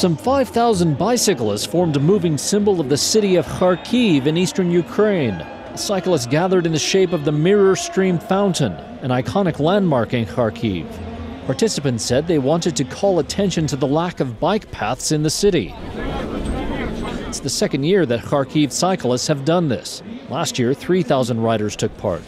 Some 5,000 bicyclists formed a moving symbol of the city of Kharkiv in eastern Ukraine. Cyclists gathered in the shape of the Mirror Stream Fountain, an iconic landmark in Kharkiv. Participants said they wanted to call attention to the lack of bike paths in the city. It's the second year that Kharkiv cyclists have done this. Last year, 3,000 riders took part.